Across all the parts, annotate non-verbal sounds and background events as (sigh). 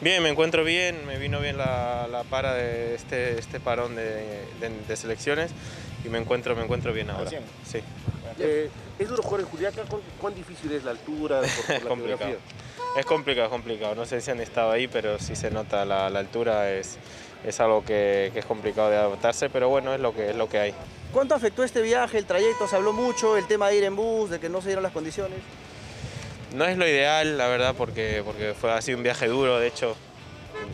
Bien, me encuentro bien, me vino bien la, la para de este, este parón de, de- de selecciones y me encuentro, me encuentro bien ahora. Sí, Eh, ¿Es duro jugar en Juliaca? ¿Cuán, cuán difícil es la altura? Por, (laughs) la complicado. Es complicado, es complicado. No sé si han estado ahí, pero sí se nota la, la altura, es, es algo que, que es complicado de adaptarse, pero bueno, es lo que, es lo que hay. ¿Cuánto afectó este viaje, el trayecto? Se habló mucho, el tema de ir en bus, de que no se dieron las condiciones. No es lo ideal, la verdad, porque, porque fue, ha sido un viaje duro, de hecho,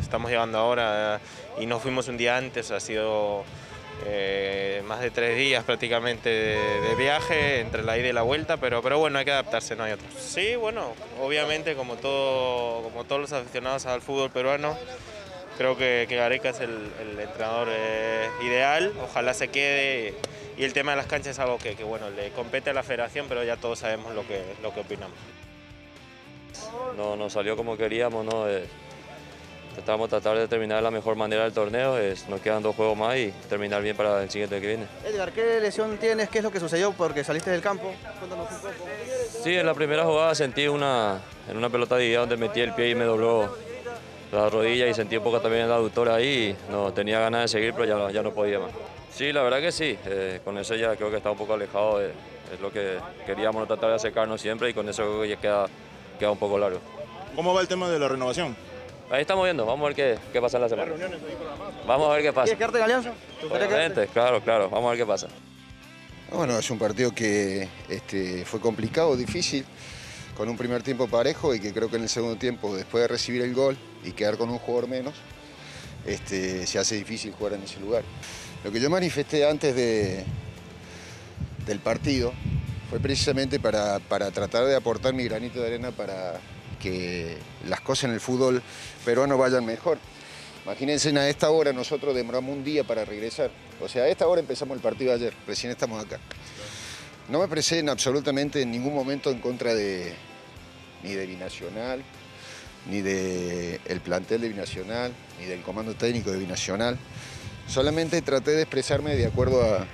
estamos llegando ahora y nos fuimos un día antes, ha sido eh, más de tres días prácticamente de, de viaje entre la ida y la vuelta, pero, pero bueno, hay que adaptarse, no hay otro. Sí, bueno, obviamente como, todo, como todos los aficionados al fútbol peruano, creo que, que Gareca es el, el entrenador eh, ideal, ojalá se quede. Y el tema de las canchas es algo que, que, bueno, le compete a la federación, pero ya todos sabemos lo que, lo que opinamos. no, no salió como queríamos, ¿no? Eh, tratamos de tratar de terminar de la mejor manera el torneo, es, nos quedan dos juegos más y terminar bien para el siguiente que viene. Edgar, ¿qué lesión tienes? ¿Qué es lo que sucedió porque saliste del campo? Cuéntanos un poco. Sí, en la primera jugada sentí una, en una pelota de guía donde metí el pie y me dobló la rodilla y sentí un poco también el aductor ahí, y no, tenía ganas de seguir pero ya, no- ya no podía más. Sí, la verdad que sí, eh, con eso ya creo que está un poco alejado, de- es lo que queríamos, no tratar de acercarnos siempre y con eso creo que ya queda, queda un poco largo. ¿Cómo va el tema de la renovación? Ahí estamos viendo, vamos a ver qué, qué pasa en la semana. Vamos a ver qué pasa. ¿Quieres quedarte en Alianza? Obviamente, claro, claro, vamos a ver qué pasa. Bueno, es un partido que este, fue complicado, difícil, con un primer tiempo parejo y que creo que en el segundo tiempo, después de recibir el gol y quedar con un jugador menos, este, se hace difícil jugar en ese lugar. Lo que yo manifesté antes de, del partido fue precisamente para, para tratar de aportar mi granito de arena para que las cosas en el fútbol peruano vayan mejor. Imagínense, a esta hora nosotros demoramos un día para regresar. O sea, a esta hora empezamos el partido ayer, recién estamos acá. No me expresé en absolutamente en ningún momento en contra de ni de Binacional, ni del el plantel de Binacional, ni del comando técnico de Binacional. Solamente traté de expresarme de acuerdo a,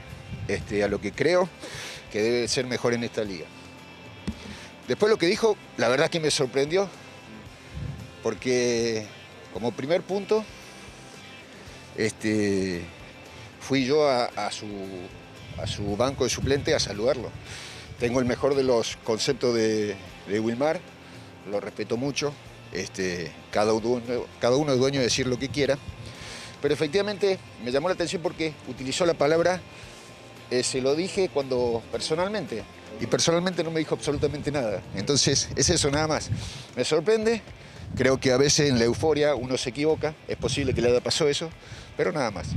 este, a lo que creo que debe ser mejor en esta liga. Después lo que dijo, la verdad que me sorprendió, porque como primer punto, este, fui yo a su, a su banco de suplente a saludarlo. Tengo el mejor de los conceptos de, Wilmar, lo respeto mucho, este, cada, uno, cada uno es dueño de decir lo que quiera, pero efectivamente me llamó la atención porque utilizó la palabra, eh, se lo dije cuando personalmente, y personalmente no me dijo absolutamente nada. Entonces es eso nada más. Me sorprende, creo que a veces en la euforia uno se equivoca, es posible que le haya pasado eso, pero nada más.